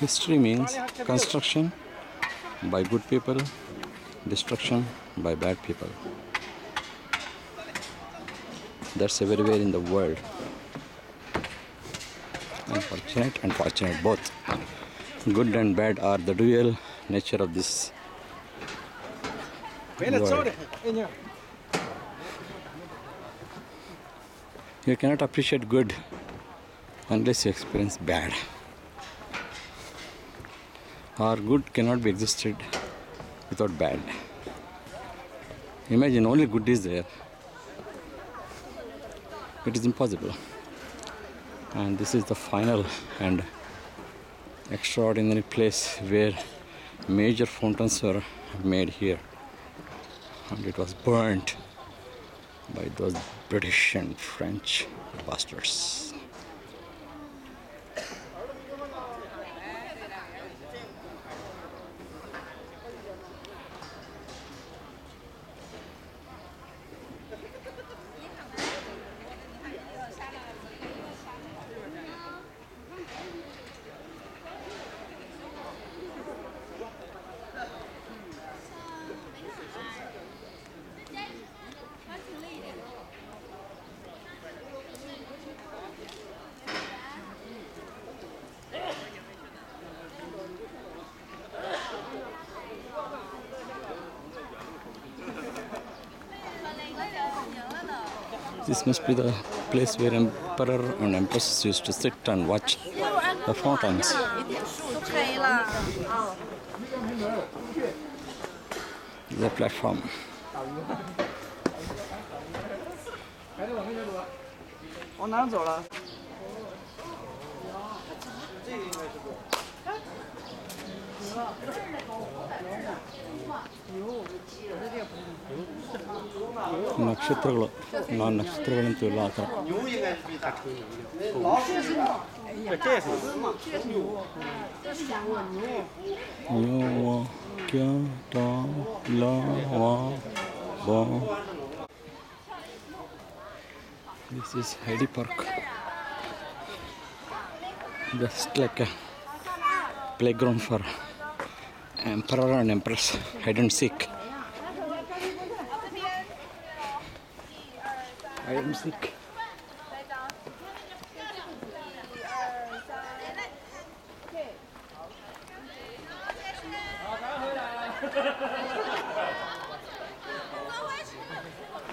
History means construction by good people, destruction by bad people. That's everywhere in the world. Unfortunate and fortunate both. Good and bad are the dual nature of this world. You cannot appreciate good unless you experience bad. Or good cannot be existed without bad. Imagine only good is there. It is impossible. And this is the final and extraordinary place where major fountains were made here. And it was burnt by those British and French bastards. This must be the place where emperor and empress used to sit and watch the fountains. The platform. ನಕ್ಷತ್ರಗಳು ನಾವು ನಕ್ಷತ್ರಗಳು ಅಂತೀವಲ್ಲ ಆ ಥರ ಯೋ ಕ್ಯ ಟ ಲ ವ ಬ this is Hyde Park just like a playground for emperor and empress hide and seek Hide and seek.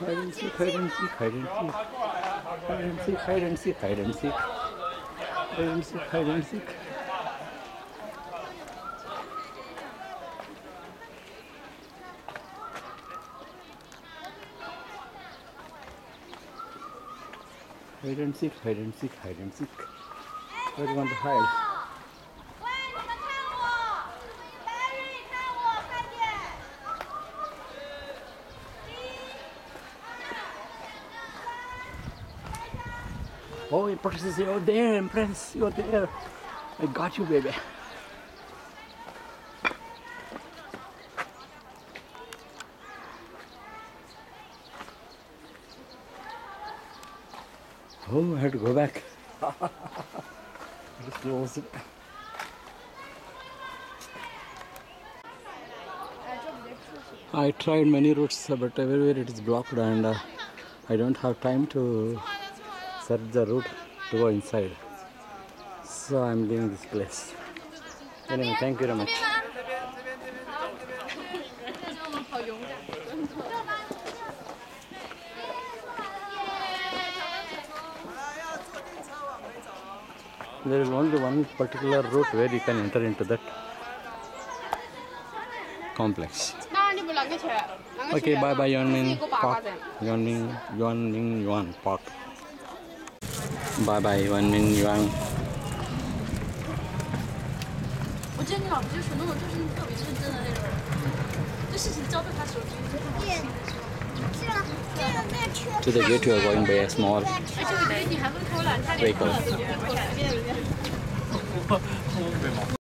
Hide and seek, hide and seek, hide and seek. Hide and seek, hide and seek, hide and seek. Hide and seek, hide and seek. hide and seek, hide and seek, hide and seek. Where do you want to hide? Oh, Princess, you're there, Princess, you're there. I got you, baby. Oh, I had to go back. Just close it. I tried many routes, but everywhere it is blocked, and uh, I don't have time to search the route to go inside. So I'm leaving this place. Anyway, thank you very much. There is only one particular route where you can enter into that complex. 那你们啷个去？啷个去 Okay, bye bye Yuanming 这个八卦 Park. 噻。 Yuanming, Yuanming Yuan Park. Bye bye Yuanming Yuan. 我觉得你老婆就是属于那种就是特别认真的那种人，这事情交在他手里就很好。 to the gate we are going by a small vehicle.